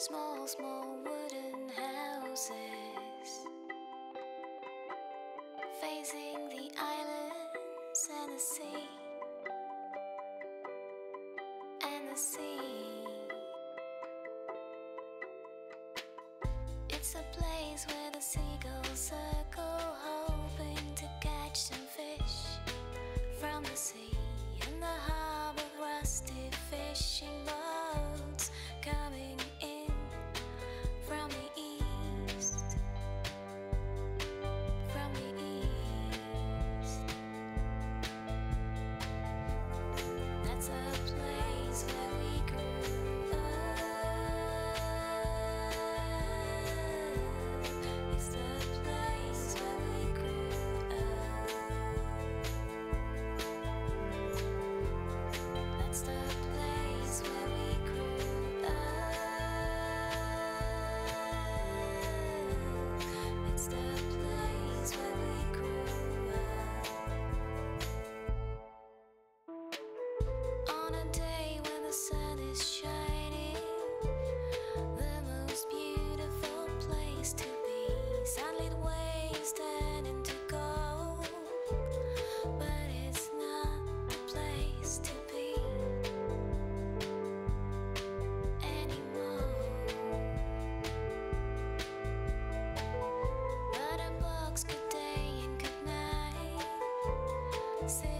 small, small wooden houses facing the islands and the sea, and the sea. It's a place where the seagulls. Say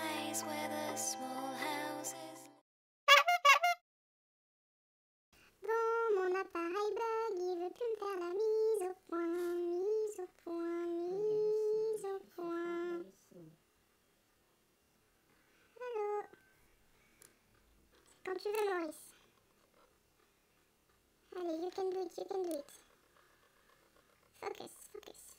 place where the small houses. Bon, mon appareil bug, il veut plus me faire la mise au point, mise au point, mise au point. Allô Quand tu veux, Maurice. Allez, you can do it, you can do it. Focus, focus.